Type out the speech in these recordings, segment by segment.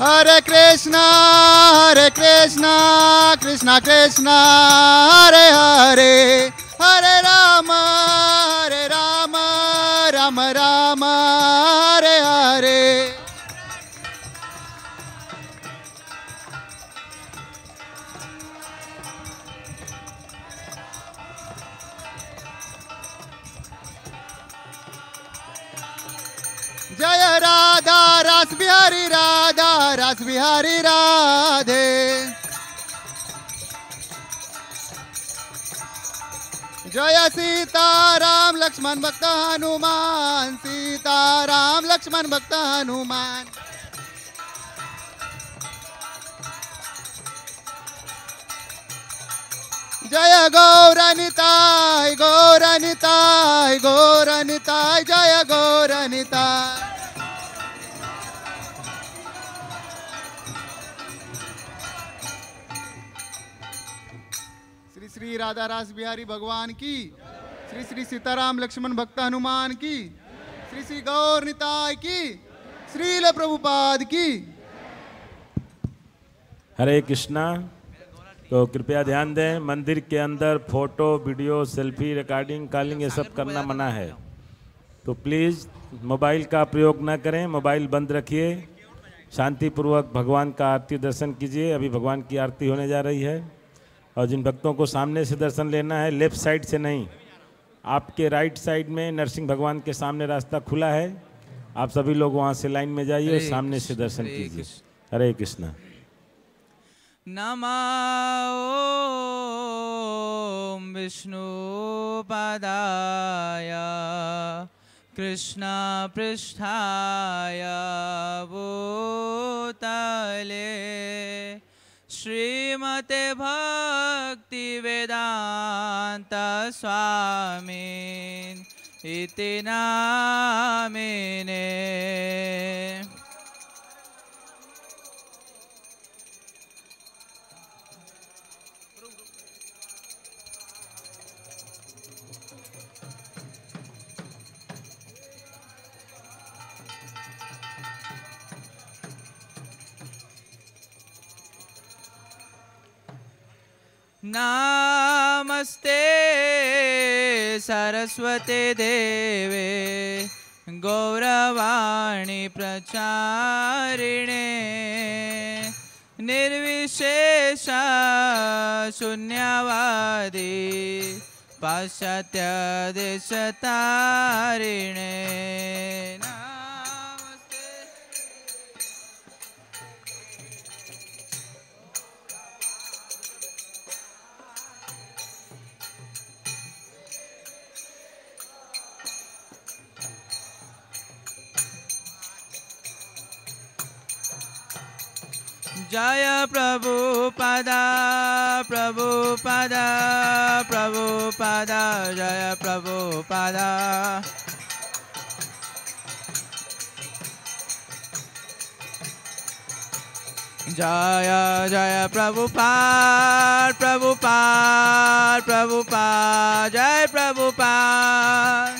हरे कृष्णा हरे कृष्णा कृष्णा कृष्णा, हरे हरे हरे राम हरे राम राम राम, हरे हरे। जय राधा, रास बिहारी राज रस बिहारी राधे। जय सीताराम लक्ष्मण भक्त हनुमान, सीताराम लक्ष्मण भक्त हनुमान। जय गौरनिताय गौरनिताय गौरनिताय, जय गौरनिताय। श्री राधा रास बिहारी भगवान की, श्री श्री सीताराम लक्ष्मण भक्त हनुमान की, श्री श्री गौर निताय की श्रील प्रभुपाद की। हरे कृष्णा तो कृपया ध्यान दें, मंदिर के अंदर photo, video, selfie recording calling ये सब करना मना है। तो प्लीज़ मोबाइल का प्रयोग ना करें मोबाइल बंद रखिए। शांतिपूर्वक भगवान का आरती दर्शन कीजिए, अभी भगवान की आरती होने जा रही है। और जिन भक्तों को सामने से दर्शन लेना है लेफ़्ट साइड से नहीं। आपके राइट साइड में नरसिंह भगवान के सामने रास्ता खुला है। आप सभी लोग वहाँ से लाइन में जाइए और सामने से कृष्ण, दर्शन कीजिए। कृष्ण। हरे कृष्णा। नमो विष्णुपदाय कृष्णपृष्ठाय भूतले। श्रीमते भक्तिवेदान्तस्वामिन् इति नामिने नमस्ते सरस्वते देवे गौरवाणी प्रचारिणे निर्विशेष शून्यवादी पाश्चात्य प्रभुपदा प्रभुपदा प्रभुपदा जय प्रभुपदा। जय जय प्रभुपाद प्रभुपाद प्रभुपाद जय प्रभुपाद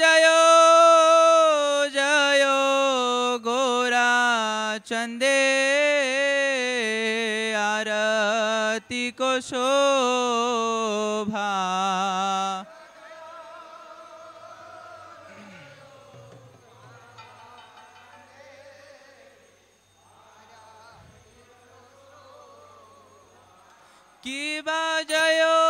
जयो जयो गोरा चन्दे आरतिको शोभा की बाजयो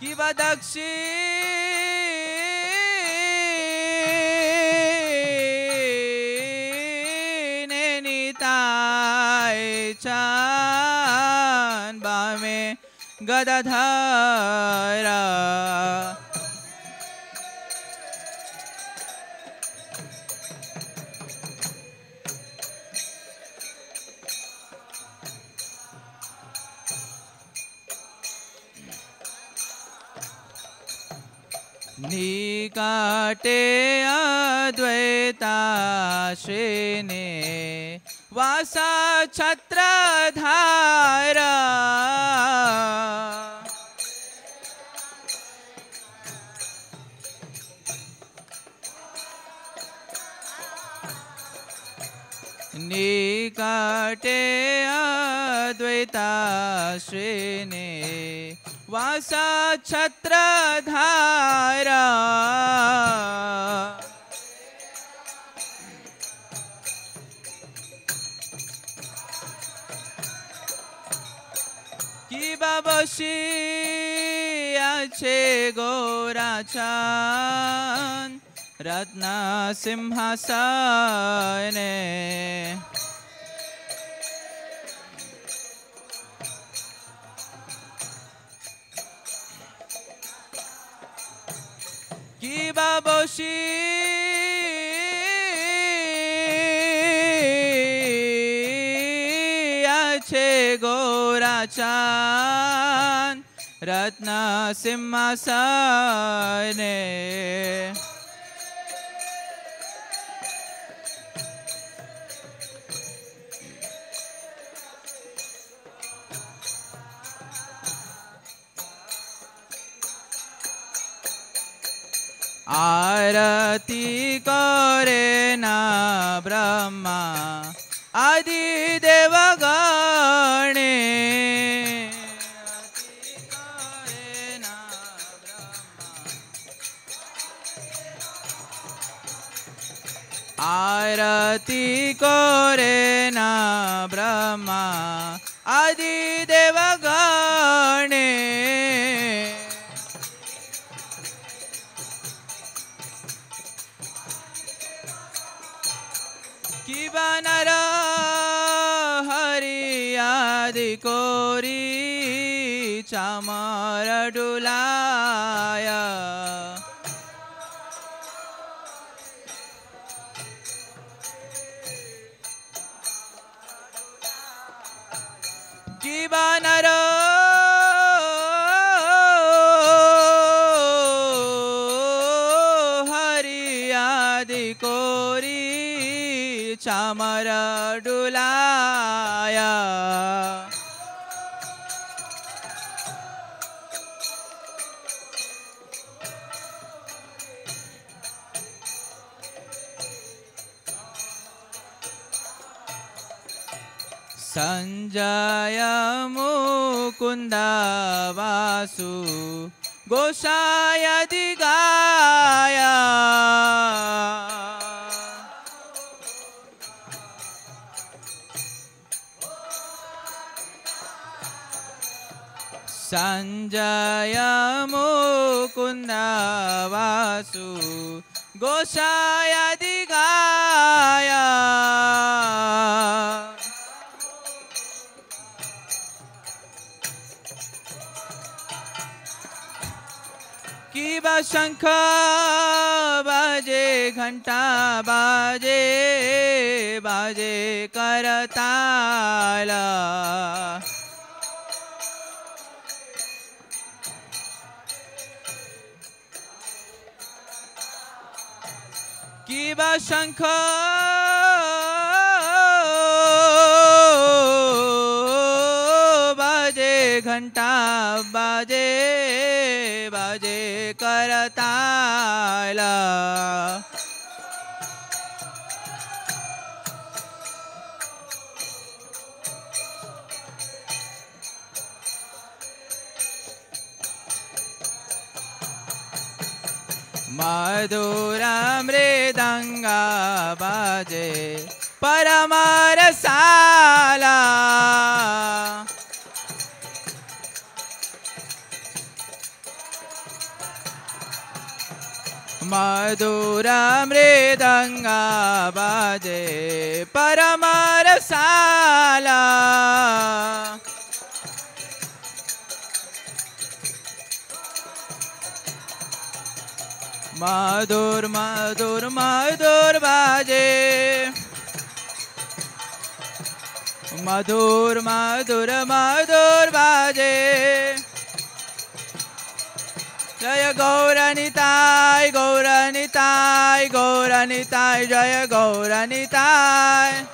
किव दक्षिणे निताय चान बटे अद्वैता श्रीने वासा छत्र निकटे अद्वैता श्रेणी वासा छत्रधारा কি বাবসি আছে গোরাচান রত্ন সিংহাসনে আছে গোরাচান রত্ন সিংহাসনে आरती करे ना ब्रह्मा आदि देवगणे आरती करे ना ब्रह्मा। आरती सञ्जय मुकुन्द वासु गोसायदि गाय सञ्जय मुकुन्द वासु गोसायदि शंख बाजे घंटा बाजे बाजे करताल। की शंख? बाजे घंटा बाजे करताला मधुरा मृदंगा बाजे परमर साला मधुरा मृदंगा बाजे परमर साला मधुर मधुर मधुर बाजे मधुर मधुर मधुर बाजे Jaya Gauranitai, Gauranitai, Gauranitai, Jaya Gauranitai.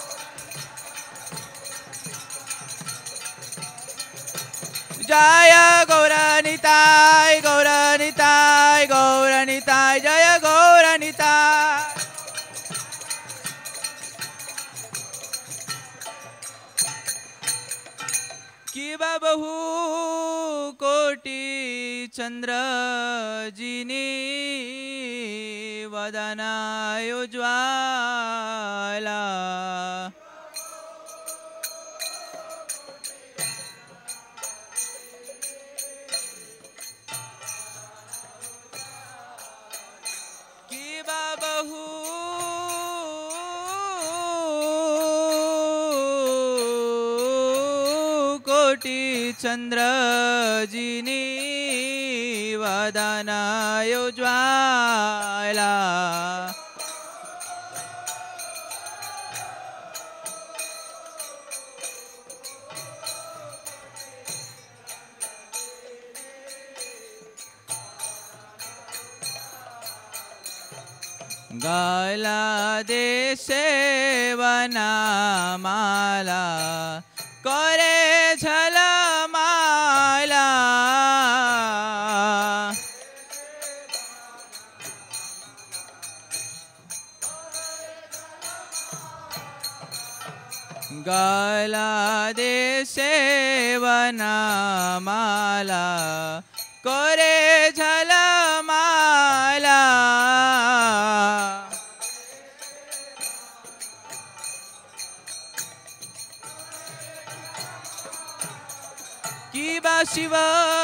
Jaya Gauranitai, Gauranitai, Gauranitai, Jaya Gauranitai. Kiba Bahu Kot ચંદ્રજીની વદનાયો જ્વાલા गाला देशे वनामाला करे झलमाला। गाला देशे ಶಿವಾ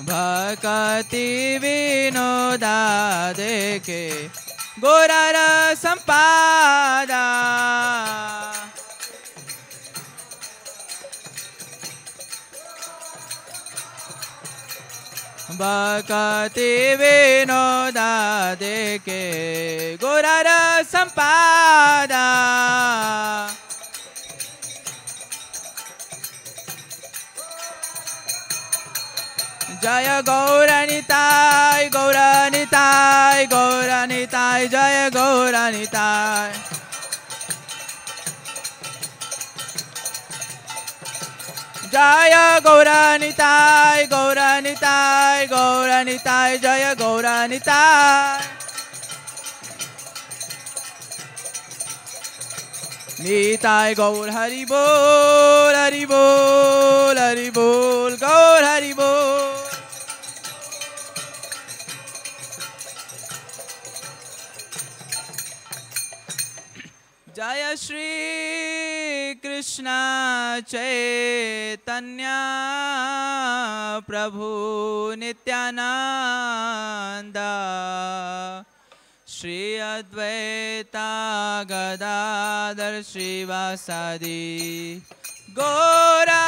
भक्ति विनोदा देखे गोरार संपादा। भक्ति विनोदा देखे गोरार संपादा। जय गौरनिताय गौरनिताय गौरनिताय जय गौरनिताय जय गौरनिताय गौरनिताय गौरनिताय जय गौरनिताय निताय गौर हरि बोल हरि बोल हरि बोल, गौर हरि बोल। जय श्री कृष्ण चैतन्य प्रभु नित्यानंद श्री अद्वैता गदाधर श्रीवासादि। गौरा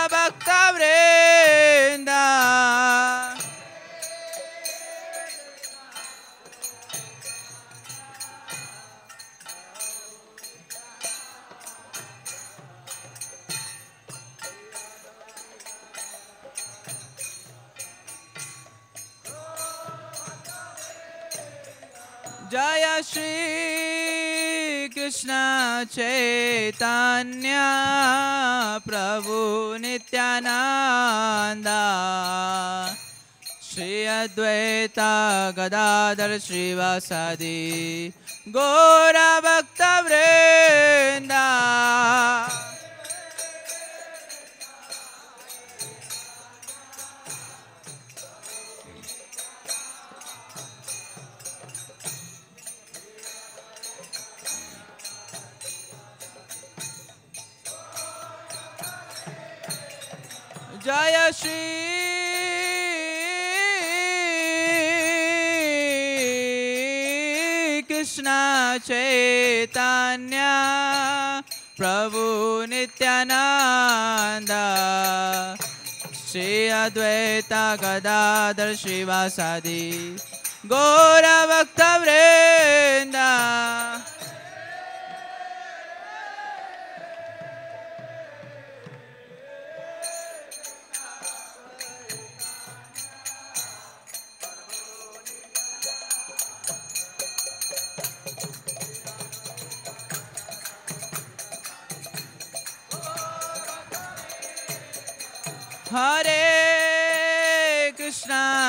जय श्री कृष्ण चैतन्य प्रभु नित्यानंद श्री अद्वैता गदाधर श्रीवासादि गौर जय श्री कृष्ण चैतन्य प्रभु नित्यानंद श्री अद्वैता गदाधर श्रीवासादि। गौर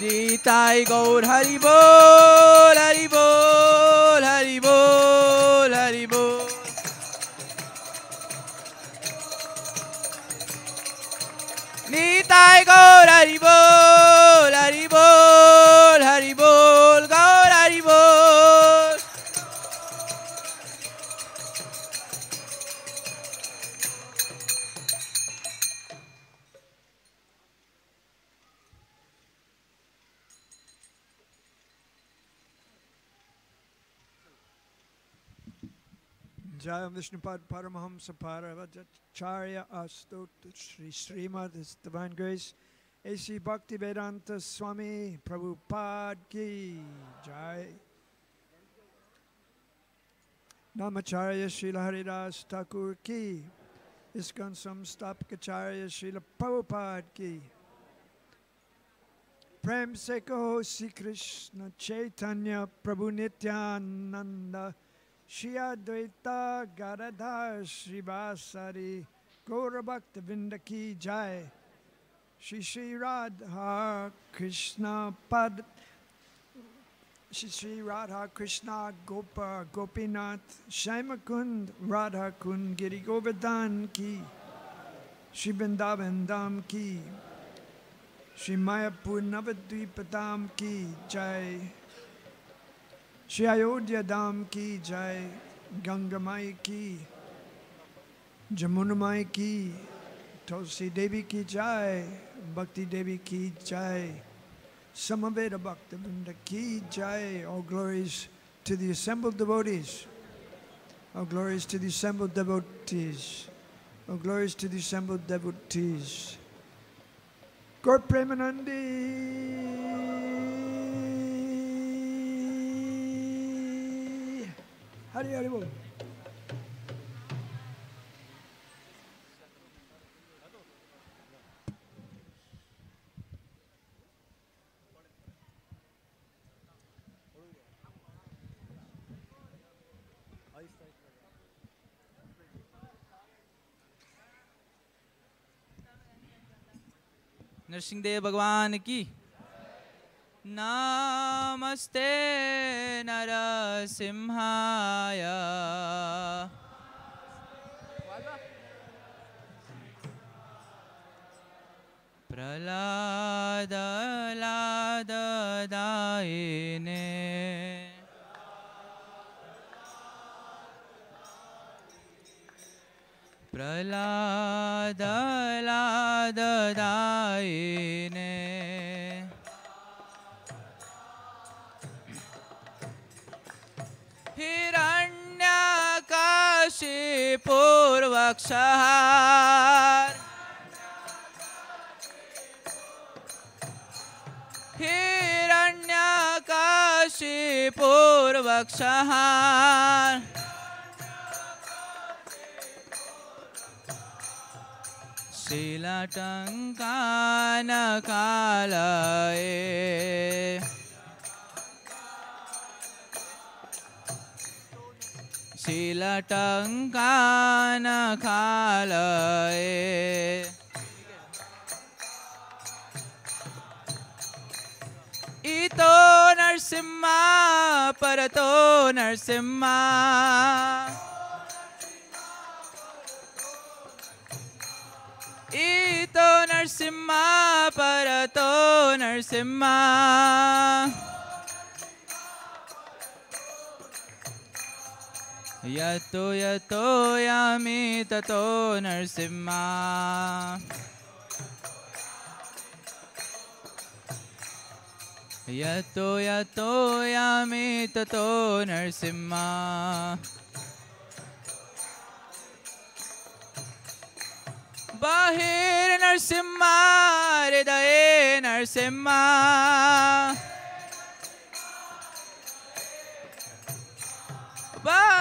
নিতাই গৌর হরি বল হরি বল হরি বল হরি বল। নিতাই গৌর হরি বল। जय Vishnupad Paramahamsa Paravacharya Astot Sri Srimad His Divine Grace A.C. Bhakti Vedanta Swami Prabhupada Ki Jai Namacharya Srila Haridas Thakur Ki Iskon Samstapakacharya Srila Prabhupada Ki Prem se Sri Krishna Chaitanya Prabhu Nityananda Shri Advaita श्रीवासरी श्रीवासारी गौरभक्त बिंद की जाय। श्री श्री राधा कृष्ण पद। श्री श्री राधा कृष्ण गोप गोपीनाथ श्याम कुंद राधा कुंद गिरी गोविदान की। श्री वृंदावन धाम की। श्री मायापुर नवद्वीप धाम की। जय। Shri Ayodhya Dam ki jai, Gangamai ki, Jamunamai ki, Tosi Devi ki jai, Bhakti Devi ki jai, Samaveda Bhakti Vrinda ki jai, all glories to the assembled devotees, all glories to the assembled devotees, all glories to the assembled devotees. God Premanandi. Hari Hari Bol. Narsingh Dev भगवान की नमस्ते नरसिंहाय प्रहलादलाददायिने प्रहलादलाददायिने हिरण्यकाशिपूर्वक्षः हिरण्यकाशिपूर्वक्षः शीलटङ्कानकालये शीलटङ्कानकालये इतो नरसिंहा परतो नरसिंहा। इतो नरसिंहा परतो नरसिंहा यतो यतो यामि ततो नरसिंहा। यतो यतो यामि ततो नरसिंहा। बहिर्नरसिंहा हृदये नरसिंहा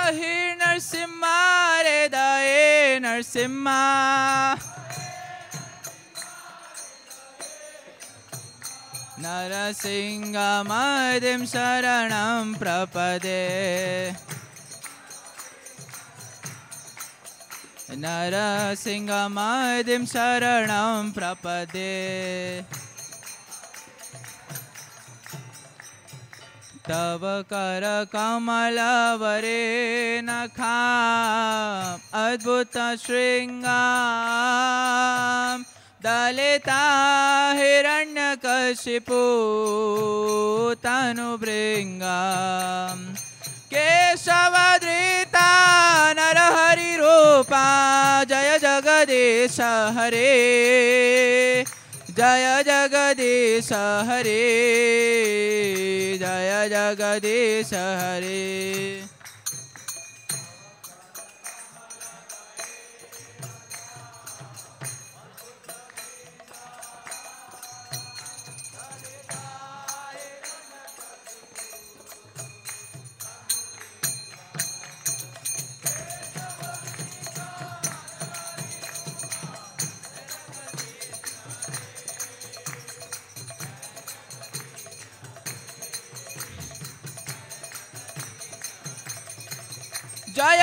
बहिर्नरसिंहा हृदये नरसिंहा नरसिंहमदिं शरणं प्रपदे नरसिंहमदिं शरणं प्रपदे तव करकमलवरे नखा अद्भुतशृङ्गां दलिता हिरण्यकशिपु तनुभृङ्गाम् केशवधृता नरहरिरूपा जय जगदीश हरे जय जगदीश हरे जय जगदीश हरे।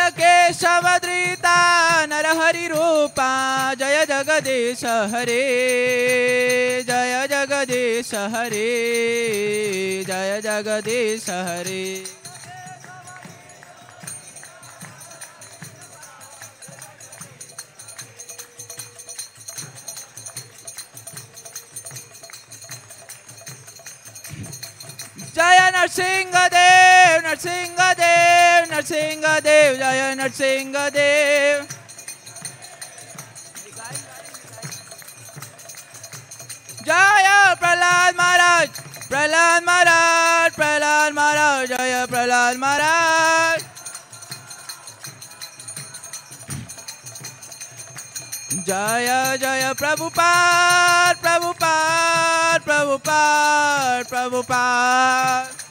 जय केशवधृता नरहरिरूपा जय जगदीश हरे जय जगदीश हरे जय जगदीश हरे। नरसिंहदेव नरसिंहदेव जय नरसिंहदेव जय प्रहलाद महाराज प्रहलाद महाराज प्रहलाद महाराज जय प्रहलाद महाराज जय जय प्रभुपाद प्रभुपाद प्रभुपाद प्रभुपाद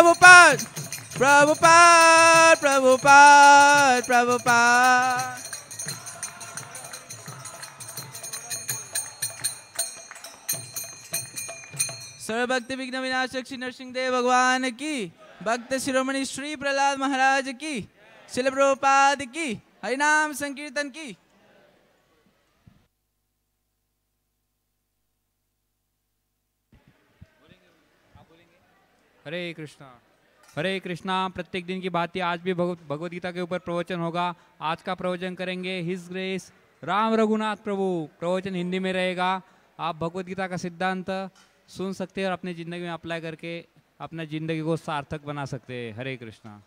प्रभुपाद प्रभुपाद प्रभुपाद प्रभुपाद सर्वभक्ति विघ्न विनाशक श्री नरसिंह देव भगवान की भक्त शिरोमणि श्री प्रहलाद महाराज की शिल प्रभुपाद की हरिनाम संकीर्तन की हरे कृष्णा। हरे कृष्णा, प्रत्येक दिन की बात ही आज भी भगवत भगवत गीता के ऊपर प्रवचन होगा। आज का प्रवचन करेंगे हिज ग्रेस राम रघुनाथ प्रभु। प्रवचन हिंदी में रहेगा। आप भगवत गीता का सिद्धांत सुन सकते हैं और अपनी ज़िंदगी में अप्लाई करके अपना ज़िंदगी को सार्थक बना सकते हैं। हरे कृष्णा।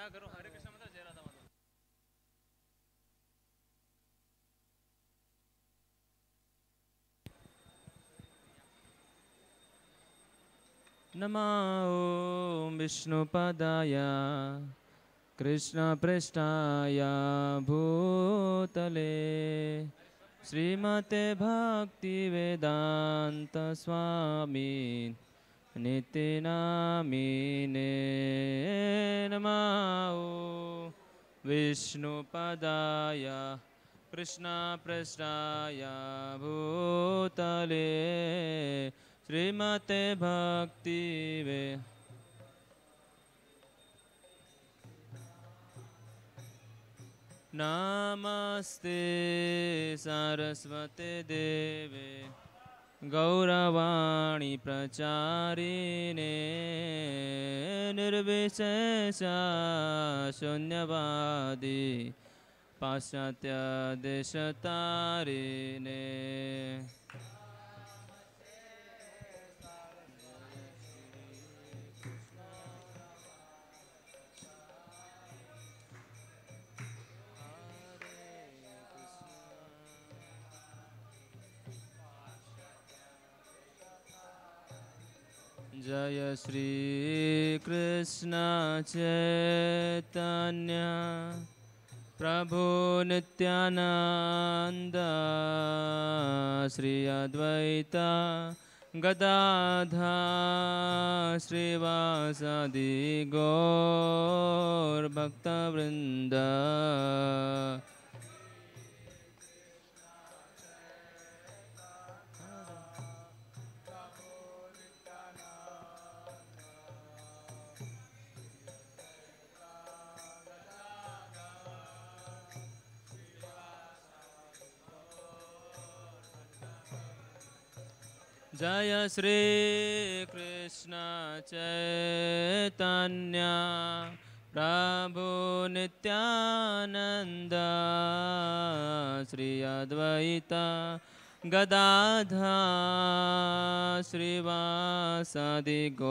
क्या करो? हरे कृष्ण मतलब जय राधा माधव नमो विष्णुपदाय कृष्णपृष्ठाय भूतले। श्रीमते भक्तिवेदान्तस्वामी नित्यनामिने नमो विष्णुपदाय कृष्णपृष्ठाय भूतले श्रीमते भक्तिवे। नमस्ते सरस्वते देवे गौरवाणी प्रचारिणे निर्विशेषा शून्यवादी पाश्चात्यदेशतारिणे जय श्रीकृष्ण चैतन्य। प्रभु नित्यानन्द श्री अद्वैता गदाधा श्रीवासादि गौरभक्तवृन्द जय श्रीकृष्ण चैतन्य प्रभु Nityanand Shri Advaita गदाधा श्रीवासादि गौरभक्तवृन्द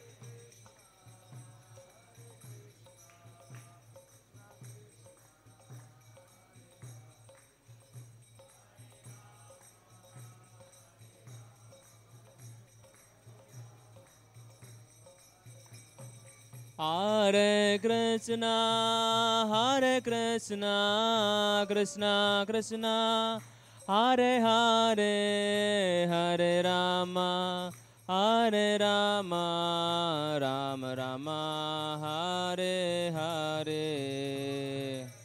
Hare Krishna, Hare Krishna, Krishna Krishna, Hare Hare, Hare Rama, Hare Rama, Rama Rama, Hare Hare.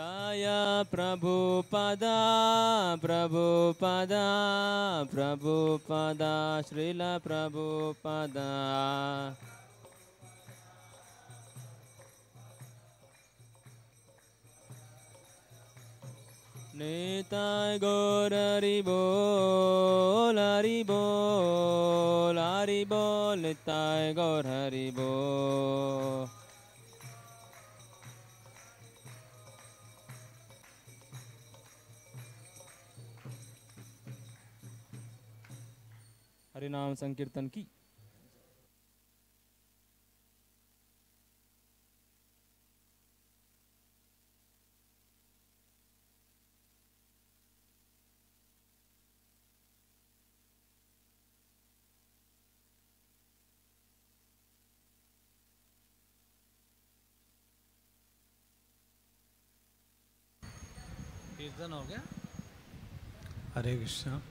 Jaya Prabhupada, Prabhupada, Prabhupada, Srila Prabhupada. Nitai Gaur Laribo Laribo Haribol, Nitai Gaur Haribol. Nitai गौर हरि बोल हरि नाम संकीर्तन की। कीर्तन हो गया? हरे कृष्णा।